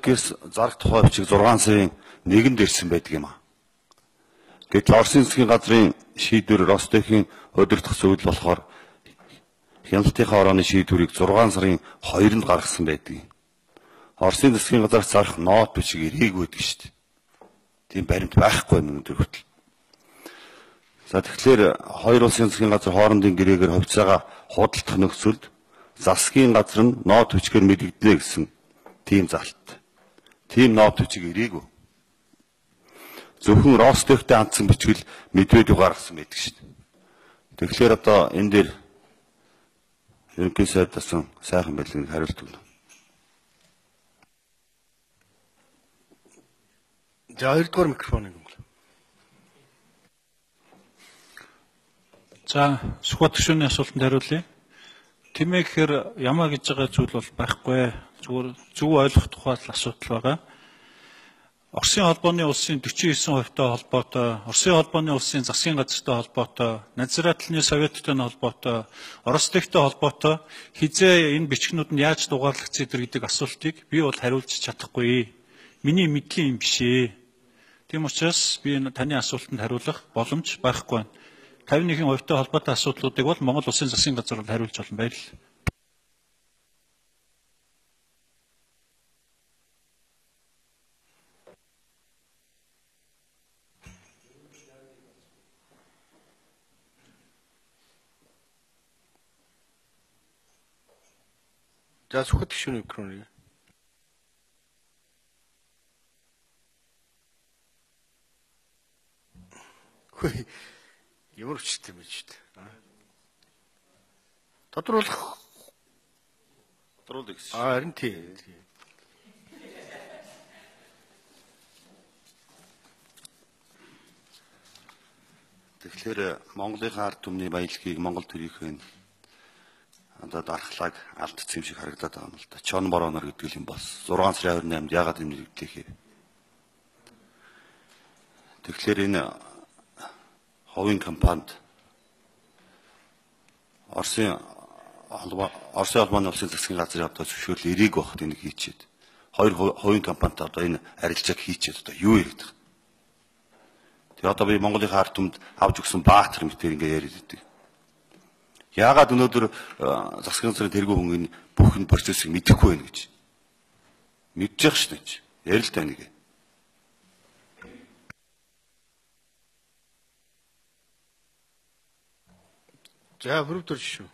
гэс зарах тухай бичиг 6 сарын 1-нд ирсэн байдаг юм а. Гэтэл Оросын засгийн газрын шийдвэр Ростехийн удирдах зүйл болохоор хяналтынхаа орооны шийдвэрийг 6 сарын 2-нд гаргасан байдаг. Оросын засгийн газраас зарах нот бичиг ирээгүй байдаг шүү дээ. Тийм баримт байхгүй юм өнөөдөр хүртэл. За тэгэхээр хоёр улсын засгийн газар хоорондын гэрээгээр хувьцаага худалдах нөхцөлд засгийн газар нь нот бичгээр мэдэгдэнэ гэсэн тийм залт. Тийм нот бичиг ирээгүй. Зөвхөн Ростехтэй хандсан бичгэл Медведев гаргасан байдаг шүү дээ. Тэгэхээр одоо энэ дээр ерөнхий сайдаас сайхан байлгыг хариулт өгнө. За хоёрдугаар микрофоныг өнгөлөө. За Сүхбат гүшүүний асуултанд хариулъя. Тэмээ гэхээр ямаа гэж байгаа зүйл бол байхгүй. Зүгээр зөв ойлгох тухай л асуудал байгаа. Оросын холбооны улсын 49% той холбоотой, Оросын холбооны улсын засгийн газартай холбоотой, надзирательны советтой холбоотой, Орос техтэй холбоотой хизээ энэ бичгнүүд нь яаж дугаарлагдсан гэдэг асуултыг би бол хариулж чадахгүй. Миний мэдлийн юм биш ээ. Тийм учраас би таны асуултанд хариулах боломж байхгүй байна. 51% той холбоотой асуудлуудыг бол Монгол Улсын засгийн газар бол хариулж болно баярлалаа. За сүхбат гүшүүний микрофоныг. Хөөе. Ямар өчтэй юм бэ ч дээ. Тодруулах Тодруулъя гэсэн. аа харин тий. Тэгэхээр Монголынхаа ард түмний баялагийг Монгол төрийнхөө одоо дархлааг алдсан юм шиг харагдаад байгаа юм л да. Чон боронор гэдэг юм бас 6 сарын 28-нд яагаад юм нэвтлэхээ. Тэгэхээр энэ ховын компанид Оросын холбоо Оросын холбооны улсын засгийн газрын одоо зөвшөөрөл энийг багт энийг хийчихэд хоёр ховын компанитай одоо энэ арилжааг хийчихэд одоо юу яригдах. Тэгээ одоо би Монголынхаа ард түмэнд авч өгсөн баатар мэтэр ингээ яриад идэг. Яагаад өнөөдөр засгийн газрын тэргүү хүн энэ бүх энэ процессыг мэдэхгүй байна гэж. Мэдчих шүү дээ. Ярил та нэг. За бүрдэр шүү.